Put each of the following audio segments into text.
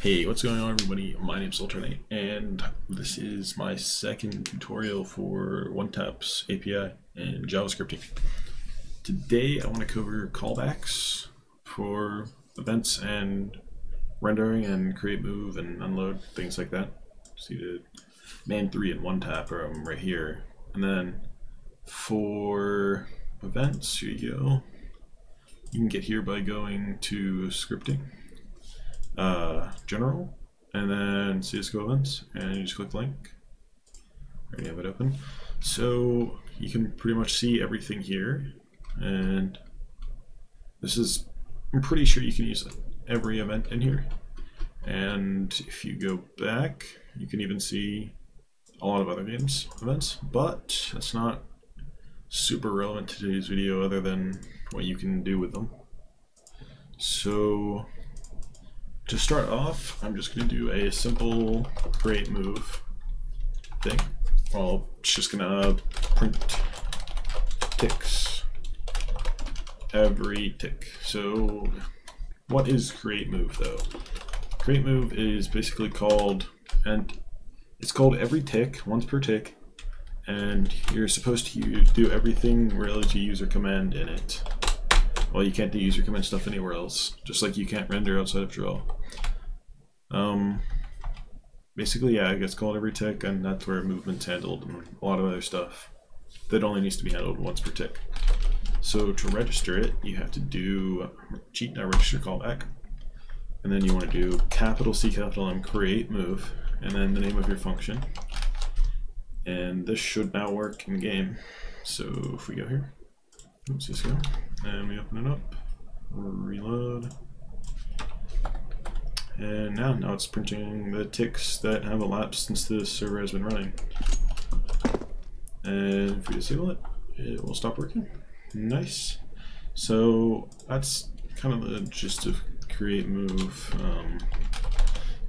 Hey, what's going on everybody? My name's Ultranite and this is my second tutorial for OneTap's API and JavaScripting. Today I want to cover callbacks for events and rendering and create move and unload, things like that. See the main three in OneTap are right here. And then for events, here you go. You can get here by going to scripting uh, general, and then CSGO events, and you just click link. Already have it open. So you can pretty much see everything here, and this is, I'm pretty sure you can use every event in here. And if you go back, you can even see a lot of other games events, but that's not super relevant to today's video other than what you can do with them. So to start off, I'm just going to do a simple create move thing. Well, it's just going to print ticks every tick. So what is create move though? Create move is basically called, and it's called every tick, once per tick, and you're supposed to do everything related to user command in it. Well, you can't do user command stuff anywhere else, just like you can't render outside of draw. Um, basically, yeah, it gets called every tick, and that's where movement's handled and a lot of other stuff that only needs to be handled once per tick. So to register it, you have to do cheat now register callback, and then you want to do capital C capital M create move, and then the name of your function. And this should now work in game. So if we go here, oops, let's go, and we open it up, reload. And now, now it's printing the ticks that have elapsed since the server has been running. And if we disable it, it will stop working. Nice. So that's kind of the gist of create move. Um,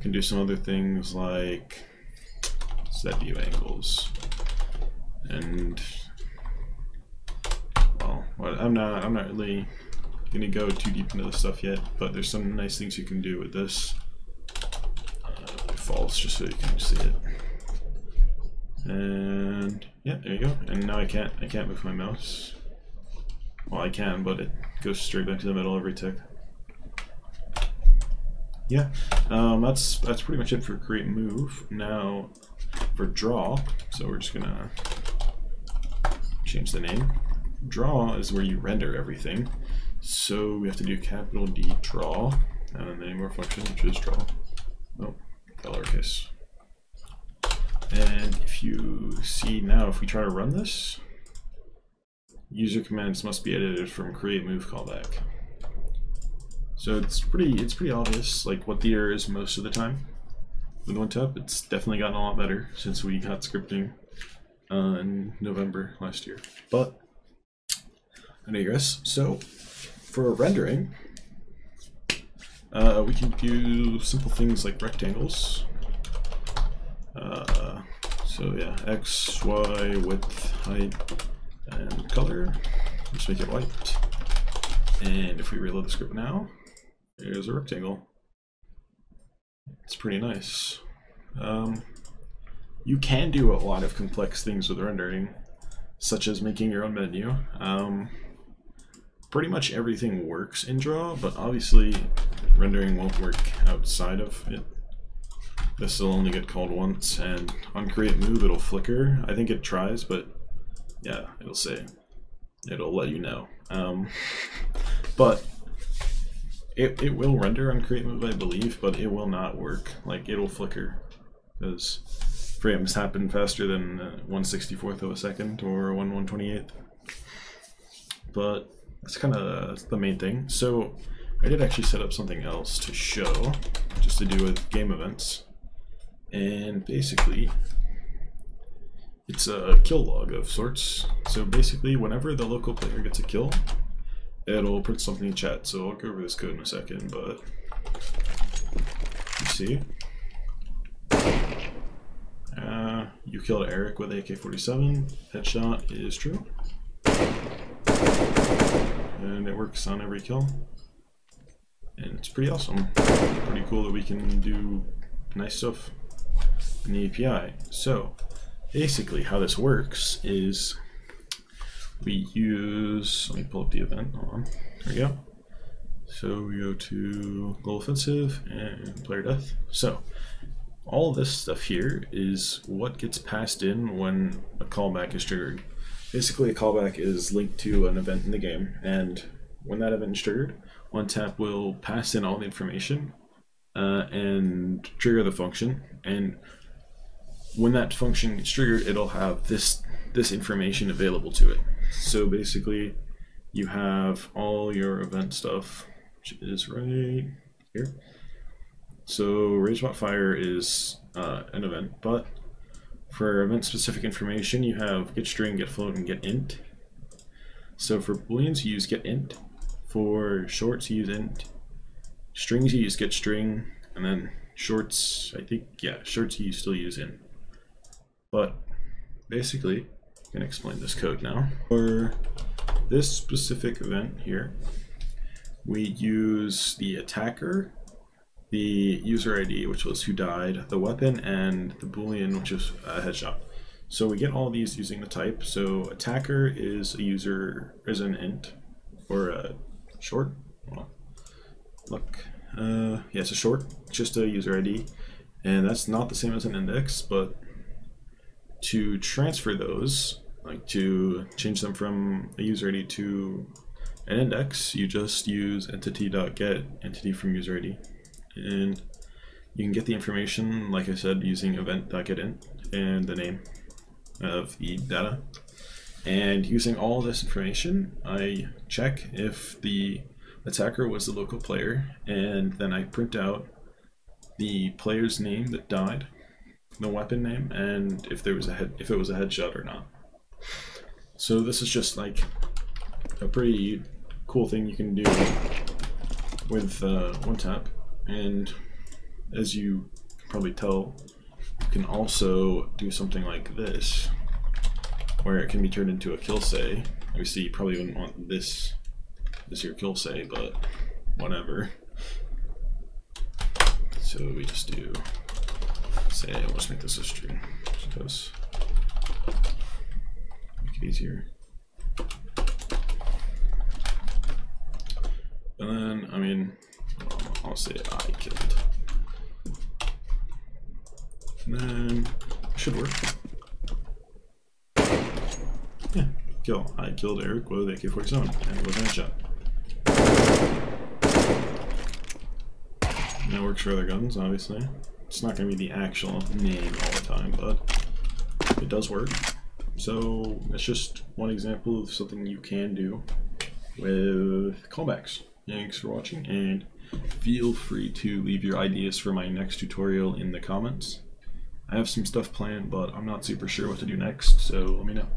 can do some other things like set view angles and I'm not I'm not really gonna go too deep into this stuff yet, but there's some nice things you can do with this. Uh, false, just so you can see it. And yeah, there you go. And now I can't I can't move my mouse. Well, I can, but it goes straight back to the middle every tick. Yeah, um, that's that's pretty much it for create move. Now for draw, so we're just gonna change the name. Draw is where you render everything. So we have to do capital D draw, and then the name our function, which is draw. Oh, lowercase. And if you see now, if we try to run this, user commands must be edited from create move callback. So it's pretty it's pretty obvious like what the error is most of the time with one OneTap. It's definitely gotten a lot better since we got scripting uh, in November last year. But I digress. So for rendering, uh, we can do simple things like rectangles. Uh, so yeah, X, Y, width, height, and color. Just make it white. And if we reload the script now, there's a rectangle. It's pretty nice. Um, you can do a lot of complex things with rendering, such as making your own menu. Um, pretty much everything works in Draw, but obviously rendering won't work outside of it. This will only get called once, and on create move it'll flicker. I think it tries, but yeah, it'll say. It'll let you know. Um, but it, it will render on create move, I believe, but it will not work. Like, it'll flicker, because frames happen faster than uh, 1 64th of a second or 1 128th. But that's kind of the main thing. So I did actually set up something else to show, just to do with game events. And basically, it's a kill log of sorts. So basically, whenever the local player gets a kill, it'll print something in chat. So I'll go over this code in a second, but you see. Uh, you killed Eric with AK-47. Headshot is true and it works on every kill. and it's pretty awesome. Pretty cool that we can do nice stuff in the API. So basically how this works is we use, let me pull up the event, hold on, there we go. So we go to global offensive and player death. So all this stuff here is what gets passed in when a callback is triggered. Basically a callback is linked to an event in the game and when that event is triggered, OneTap will pass in all the information uh, and trigger the function. And when that function gets triggered, it'll have this this information available to it. So basically, you have all your event stuff, which is right here. So Ragebot Fire is uh, an event, but for event specific information, you have get string, get float, and get int. So for booleans, you use get int. For shorts, you use int. Strings, you use get string, and then shorts, I think, yeah, shorts you still use int. But basically, I can explain this code now. For this specific event here, we use the attacker, the user ID, which was who died, the weapon, and the boolean, which is a headshot. So we get all these using the type. So attacker is a user, is an int, or a short. Well, look, uh, yeah, it's a short, just a user ID. And that's not the same as an index, but to transfer those, like to change them from a user ID to an index, you just use entity.get entity from user ID. And you can get the information, like I said, using event.getInt and the name of the data. And using all this information, I check if the attacker was the local player, and then I print out the player's name that died the weapon name and if there was a head if it was a headshot or not. So this is just like a pretty cool thing you can do with uh, OneTap and as you can probably tell you can also do something like this where it can be turned into a kill say. Obviously you probably wouldn't want this this your kill say but whatever. So we just do say, let's make this a string because make it easier. And then, I mean, Say I killed. Then, should work. Yeah, kill. I killed Eric with AK-47, and it was a headshot. That works for other guns, obviously. It's not going to be the actual name all the time, but it does work. So it's just one example of something you can do with callbacks. Thanks for watching, and feel free to leave your ideas for my next tutorial in the comments. I have some stuff planned, but I'm not super sure what to do next, so let me know.